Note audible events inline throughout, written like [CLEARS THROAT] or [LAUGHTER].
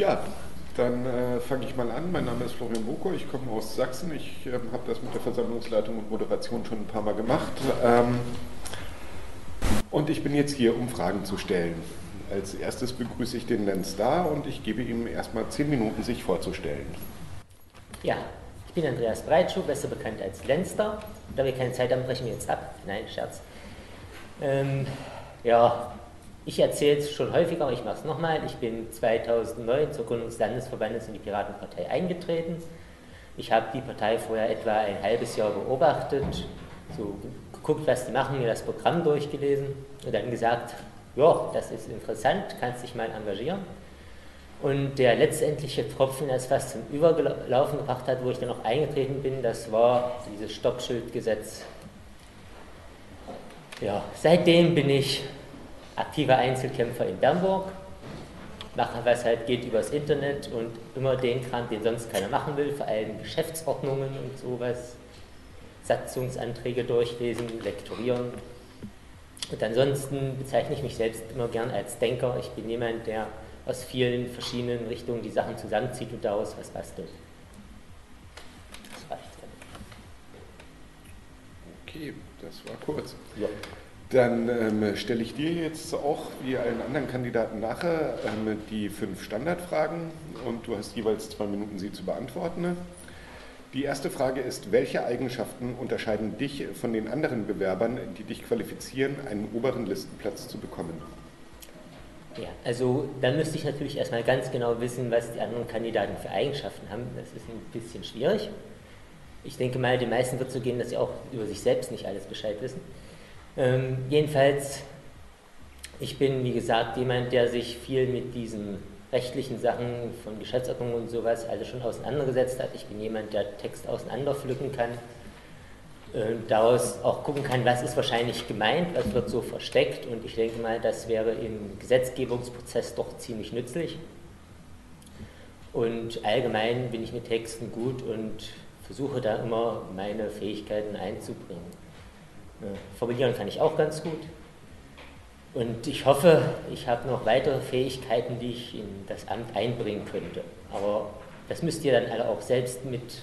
Ja, dann äh, fange ich mal an. Mein Name ist Florian Boko, ich komme aus Sachsen. Ich ähm, habe das mit der Versammlungsleitung und Moderation schon ein paar Mal gemacht. Ähm, und ich bin jetzt hier, um Fragen zu stellen. Als erstes begrüße ich den Lenz da und ich gebe ihm erstmal zehn Minuten, sich vorzustellen. Ja, ich bin Andreas Breitschuh, besser bekannt als Lenster. Da wir keine Zeit haben, brechen wir jetzt ab. Nein, Scherz. Ähm, ja, ich erzähle es schon häufiger, aber ich mache es nochmal. Ich bin 2009 zur Gründung des Landesverbandes in die Piratenpartei eingetreten. Ich habe die Partei vorher etwa ein halbes Jahr beobachtet, so geguckt, was die machen, mir das Programm durchgelesen und dann gesagt, ja, das ist interessant, kannst dich mal engagieren. Und der letztendliche Tropfen, der es fast zum Überlaufen gebracht hat, wo ich dann auch eingetreten bin, das war dieses Stoppschildgesetz. Ja, seitdem bin ich aktiver Einzelkämpfer in Bernburg, mache was halt geht übers Internet und immer den Kram, den sonst keiner machen will, vor allem Geschäftsordnungen und sowas, Satzungsanträge durchlesen, lektorieren. Und ansonsten bezeichne ich mich selbst immer gern als Denker. Ich bin jemand, der aus vielen verschiedenen Richtungen die Sachen zusammenzieht und daraus was bastelt. Das reicht dann. Okay, das war kurz. Ja. Dann ähm, stelle ich dir jetzt auch, wie allen anderen Kandidaten nachher, ähm, die fünf Standardfragen und du hast jeweils zwei Minuten, sie zu beantworten. Die erste Frage ist, welche Eigenschaften unterscheiden dich von den anderen Bewerbern, die dich qualifizieren, einen oberen Listenplatz zu bekommen? Ja, also da müsste ich natürlich erstmal ganz genau wissen, was die anderen Kandidaten für Eigenschaften haben. Das ist ein bisschen schwierig. Ich denke mal, den meisten wird so gehen, dass sie auch über sich selbst nicht alles Bescheid wissen. Ähm, jedenfalls, ich bin, wie gesagt, jemand, der sich viel mit diesen rechtlichen Sachen von Geschäftsordnung und sowas alles schon auseinandergesetzt hat. Ich bin jemand, der Text auseinanderpflücken kann, äh, daraus auch gucken kann, was ist wahrscheinlich gemeint, was wird so versteckt und ich denke mal, das wäre im Gesetzgebungsprozess doch ziemlich nützlich. Und allgemein bin ich mit Texten gut und versuche da immer meine Fähigkeiten einzubringen. Formulieren kann ich auch ganz gut. Und ich hoffe, ich habe noch weitere Fähigkeiten, die ich in das Amt einbringen könnte. Aber das müsst ihr dann alle auch selbst mit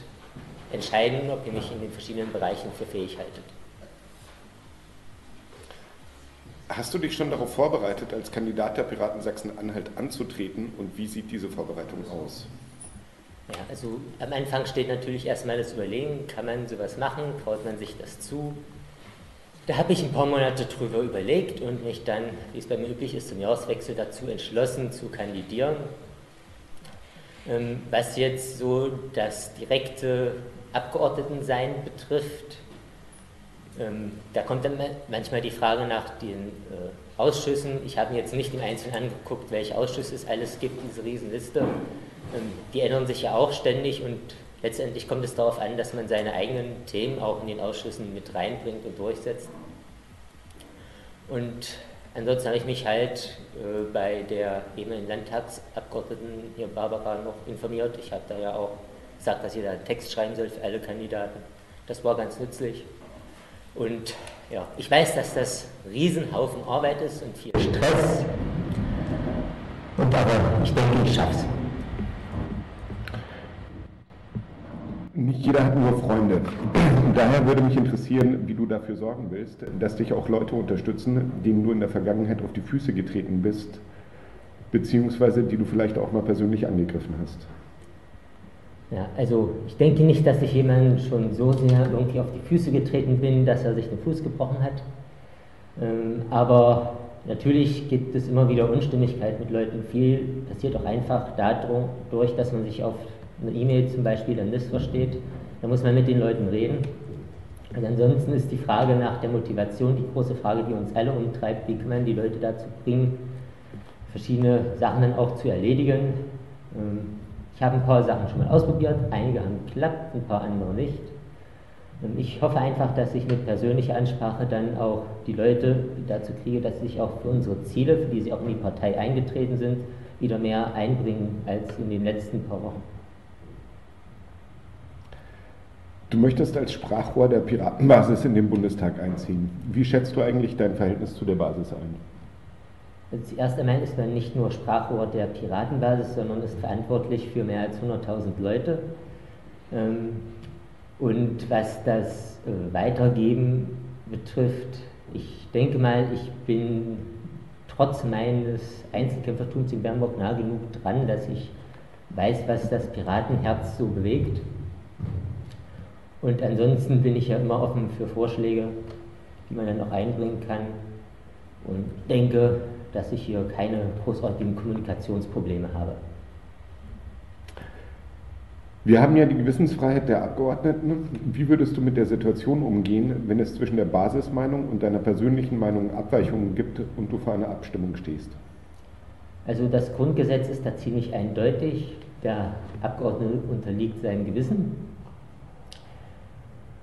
entscheiden, ob ihr mich in den verschiedenen Bereichen für fähig haltet. Hast du dich schon darauf vorbereitet, als Kandidat der Piraten Sachsen-Anhalt anzutreten und wie sieht diese Vorbereitung aus? Ja, also am Anfang steht natürlich erstmal das Überlegen, kann man sowas machen, traut man sich das zu, da habe ich ein paar Monate drüber überlegt und mich dann, wie es bei mir üblich ist, zum Jahreswechsel dazu entschlossen zu kandidieren. Ähm, was jetzt so das direkte Abgeordnetensein betrifft, ähm, da kommt dann manchmal die Frage nach den äh, Ausschüssen. Ich habe mir jetzt nicht im Einzelnen angeguckt, welche Ausschüsse es alles gibt, diese Riesenliste. Ähm, die ändern sich ja auch ständig und letztendlich kommt es darauf an, dass man seine eigenen Themen auch in den Ausschüssen mit reinbringt und durchsetzt. Und ansonsten habe ich mich halt äh, bei der ehemaligen Landtagsabgeordneten hier Barbara noch informiert. Ich habe da ja auch gesagt, dass jeder einen Text schreiben soll für alle Kandidaten. Das war ganz nützlich. Und ja, ich weiß, dass das Riesenhaufen Arbeit ist und viel Stress. Und aber ich denke, ich schaffe Nicht jeder hat nur Freunde. [CLEARS THROAT] Daher würde mich interessieren, wie du dafür sorgen willst, dass dich auch Leute unterstützen, denen du in der Vergangenheit auf die Füße getreten bist, beziehungsweise die du vielleicht auch mal persönlich angegriffen hast. Ja, also ich denke nicht, dass ich jemandem schon so sehr irgendwie auf die Füße getreten bin, dass er sich den Fuß gebrochen hat. Ähm, aber natürlich gibt es immer wieder Unstimmigkeit mit Leuten. Viel passiert auch einfach dadurch, dass man sich auf eine E-Mail zum Beispiel dann missversteht, da muss man mit den Leuten reden. Und ansonsten ist die Frage nach der Motivation die große Frage, die uns alle umtreibt. Wie kann man die Leute dazu bringen, verschiedene Sachen dann auch zu erledigen? Ähm, ich habe ein paar Sachen schon mal ausprobiert, einige haben geklappt, ein paar andere nicht. Ähm, ich hoffe einfach, dass ich mit persönlicher Ansprache dann auch die Leute dazu kriege, dass sie sich auch für unsere Ziele, für die sie auch in die Partei eingetreten sind, wieder mehr einbringen als in den letzten paar Wochen. Du möchtest als Sprachrohr der Piratenbasis in den Bundestag einziehen. Wie schätzt du eigentlich dein Verhältnis zu der Basis ein? Also zuerst einmal ist man nicht nur Sprachrohr der Piratenbasis, sondern ist verantwortlich für mehr als 100.000 Leute. Ähm, und was das äh, Weitergeben betrifft, ich denke mal, ich bin trotz meines Einzelkämpfertums in Bernburg nah genug dran, dass ich weiß, was das Piratenherz so bewegt. Und ansonsten bin ich ja immer offen für Vorschläge, die man dann auch einbringen kann. Und denke, dass ich hier keine großartigen Kommunikationsprobleme habe. Wir haben ja die Gewissensfreiheit der Abgeordneten. Wie würdest du mit der Situation umgehen, wenn es zwischen der Basismeinung und deiner persönlichen Meinung Abweichungen gibt und du vor einer Abstimmung stehst? Also das Grundgesetz ist da ziemlich eindeutig. Der Abgeordnete unterliegt seinem Gewissen.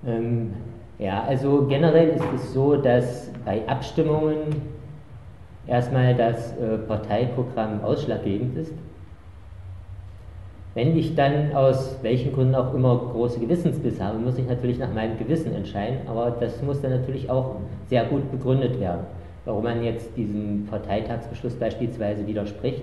Ähm, ja, also generell ist es so, dass bei Abstimmungen erstmal das äh, Parteiprogramm ausschlaggebend ist. Wenn ich dann aus welchen Gründen auch immer große Gewissensbisse habe, muss ich natürlich nach meinem Gewissen entscheiden, aber das muss dann natürlich auch sehr gut begründet werden, warum man jetzt diesem Parteitagsbeschluss beispielsweise widerspricht.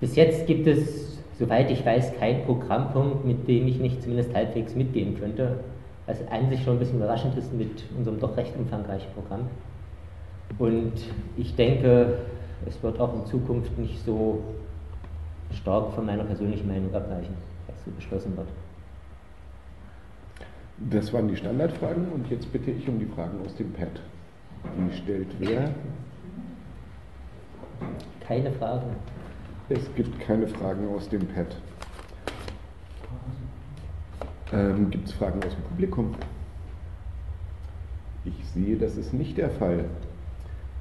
Bis jetzt gibt es, soweit ich weiß, keinen Programmpunkt, mit dem ich nicht zumindest halbwegs mitgehen könnte, was an sich schon ein bisschen überraschend ist mit unserem doch recht umfangreichen Programm. Und ich denke, es wird auch in Zukunft nicht so stark von meiner persönlichen Meinung abweichen, was so beschlossen wird. Das waren die Standardfragen und jetzt bitte ich um die Fragen aus dem Pad. Die stellt wer? Keine Fragen. Es gibt keine Fragen aus dem Pad. Ähm, gibt es Fragen aus dem Publikum? Ich sehe, das ist nicht der Fall.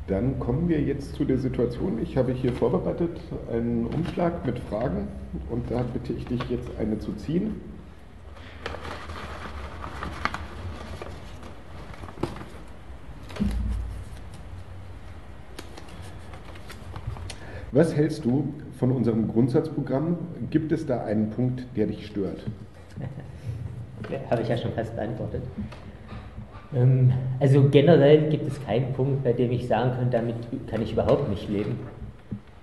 Dann kommen wir jetzt zu der Situation. Ich habe hier vorbereitet einen Umschlag mit Fragen und da bitte ich dich jetzt eine zu ziehen. Was hältst du von unserem Grundsatzprogramm? Gibt es da einen Punkt, der dich stört? [LAUGHS] Ja, habe ich ja schon fast beantwortet. Ähm, also generell gibt es keinen Punkt, bei dem ich sagen kann, damit kann ich überhaupt nicht leben.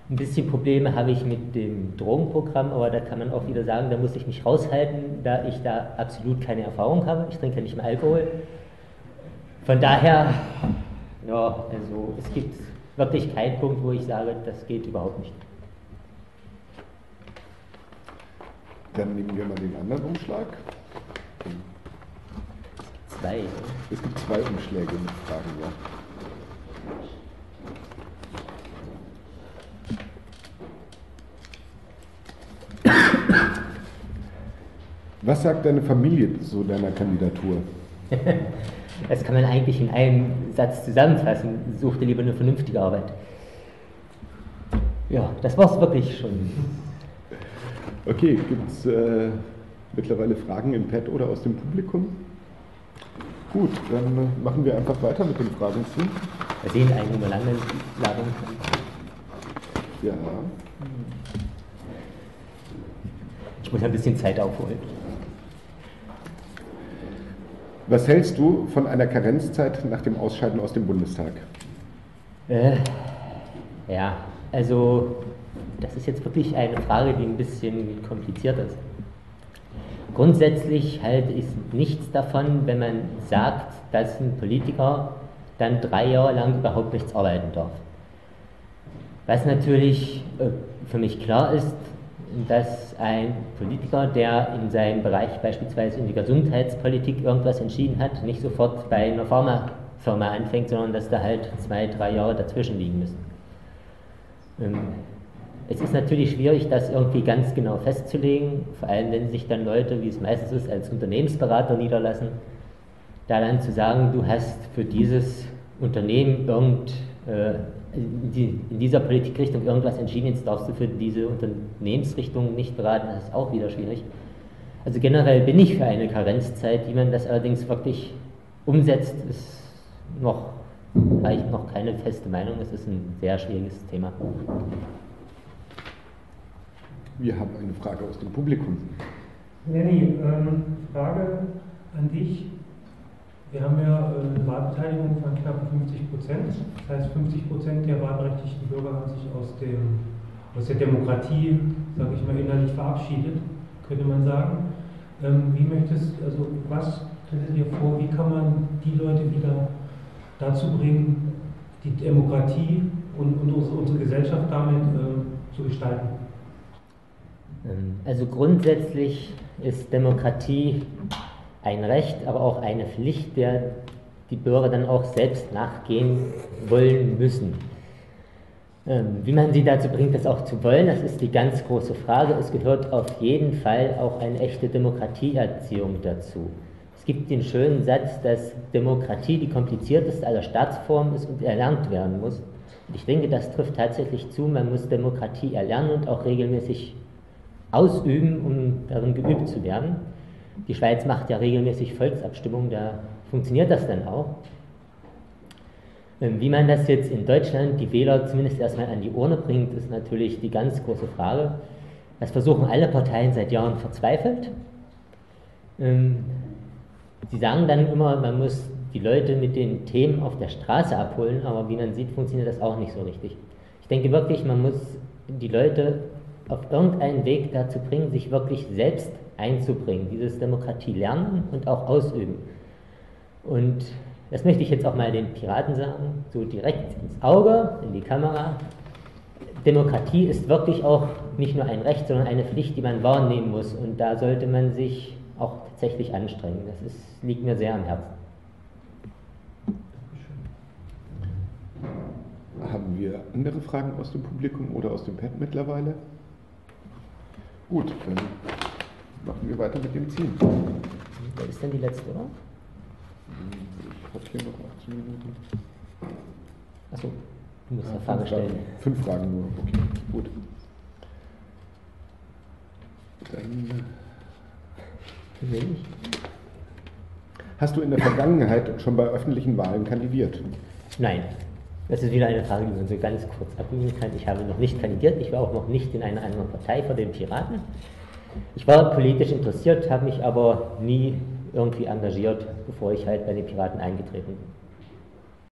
Ein bisschen Probleme habe ich mit dem Drogenprogramm, aber da kann man auch wieder sagen, da muss ich mich raushalten, da ich da absolut keine Erfahrung habe. Ich trinke nicht mehr Alkohol. Von daher, ja, also es gibt wirklich keinen Punkt, wo ich sage, das geht überhaupt nicht. Dann nehmen wir mal den anderen Umschlag zwei. Es gibt zwei Umschläge mit Fragen, ja. Was sagt deine Familie zu deiner Kandidatur? [LAUGHS] Das kann man eigentlich in einem Satz zusammenfassen. Suchte lieber eine vernünftige Arbeit. Ja, das war es wirklich schon. Okay, gibt es äh, mittlerweile Fragen im Pad oder aus dem Publikum? Gut, dann machen wir einfach weiter mit den Fragen zu. Wir sehen eine nur lange Ladung. Ja. Ich muss ein bisschen Zeit aufholen. Was hältst du von einer Karenzzeit nach dem Ausscheiden aus dem Bundestag? Äh, ja, also das ist jetzt wirklich eine Frage, die ein bisschen kompliziert ist. Grundsätzlich halte ich nichts davon, wenn man sagt, dass ein Politiker dann drei Jahre lang überhaupt nichts arbeiten darf. Was natürlich äh, für mich klar ist, dass ein Politiker, der in seinem Bereich beispielsweise in die Gesundheitspolitik irgendwas entschieden hat, nicht sofort bei einer Pharmafirma anfängt, sondern dass da halt zwei, drei Jahre dazwischen liegen müssen. Es ist natürlich schwierig, das irgendwie ganz genau festzulegen, vor allem wenn sich dann Leute, wie es meistens ist, als Unternehmensberater niederlassen, da dann zu sagen, du hast für dieses Unternehmen irgend, äh, in dieser Politikrichtung irgendwas entschieden, jetzt darfst du für diese Unternehmensrichtung nicht beraten, das ist auch wieder schwierig. Also generell bin ich für eine Karenzzeit, wie man das allerdings wirklich umsetzt, ist noch, habe noch keine feste Meinung, es ist ein sehr schwieriges Thema. Wir haben eine Frage aus dem Publikum. Lenny, ähm, Frage an dich. Wir haben ja äh, eine Wahlbeteiligung von knapp 50 Prozent. Das heißt, 50 Prozent der wahlberechtigten Bürger haben sich aus, dem, aus der Demokratie, sage ich mal, innerlich verabschiedet, könnte man sagen. Ähm, wie möchtest, also was stellt ihr vor, wie kann man die Leute wieder dazu bringen, die Demokratie und, und unsere, unsere, Gesellschaft damit äh, zu gestalten? Ähm, also grundsätzlich ist Demokratie ein Recht, aber auch eine Pflicht, der die Bürger dann auch selbst nachgehen wollen müssen. Ähm, wie man sie dazu bringt, das auch zu wollen, das ist die ganz große Frage. Es gehört auf jeden Fall auch eine echte Demokratieerziehung dazu. Es gibt den schönen Satz, dass Demokratie die komplizierteste aller Staatsformen ist und erlernt werden muss. Und ich denke, das trifft tatsächlich zu. Man muss Demokratie erlernen und auch regelmäßig ausüben, um darin geübt zu werden. Die Schweiz macht ja regelmäßig Volksabstimmungen, da funktioniert das dann auch. Ähm, wie man das jetzt in Deutschland die Wähler zumindest erstmal an die Urne bringt, ist natürlich die ganz große Frage. Das versuchen alle Parteien seit Jahren verzweifelt. Ähm, sie sagen dann immer, man muss die Leute mit den Themen auf der Straße abholen, aber wie man sieht, funktioniert das auch nicht so richtig. Ich denke wirklich, man muss die Leute auf irgendeinen Weg dazu bringen, sich wirklich selbst einzubringen, dieses Demokratie lernen und auch ausüben. Und das möchte ich jetzt auch mal den Piraten sagen, so direkt ins Auge, in die Kamera. Demokratie ist wirklich auch nicht nur ein Recht, sondern eine Pflicht, die man wahrnehmen muss. Und da sollte man sich auch tatsächlich anstrengen. Das ist, liegt mir sehr am Herzen. Haben wir andere Fragen aus dem Publikum oder aus dem Pad mittlerweile? Gut, dann machen wir weiter mit dem Ziel. Wer ist denn die letzte, oder? Ich habe hier noch 18 Minuten. Achso, du musst eine Frage stellen. Fragen. Fünf Fragen nur, okay, gut. Dann. Hast du in der Vergangenheit schon bei öffentlichen Wahlen kandidiert? Nein. Das ist wieder eine Frage, die man so ganz kurz abwägen kann. Ich habe noch nicht kandidiert, ich war auch noch nicht in einer anderen Partei vor den Piraten. Ich war politisch interessiert, habe mich aber nie irgendwie engagiert, bevor ich halt bei den Piraten eingetreten bin.